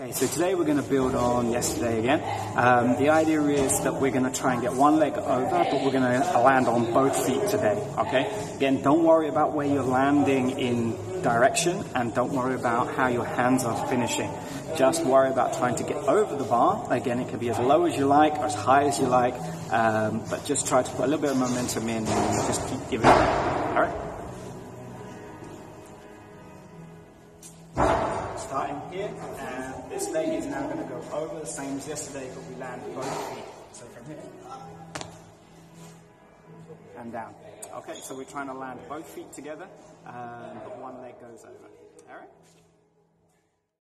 Okay, so today we're going to build on yesterday again. Um, the idea is that we're going to try and get one leg over, but we're going to land on both feet today. Okay? Again, don't worry about where you're landing in direction, and don't worry about how your hands are finishing. Just worry about trying to get over the bar. Again, it can be as low as you like, or as high as you like, um, but just try to put a little bit of momentum in and just keep giving it. Starting here, and this leg is now going to go over the same as yesterday, but we land both feet. So from here, and down. Okay, so we're trying to land both feet together, um, but one leg goes over. All right?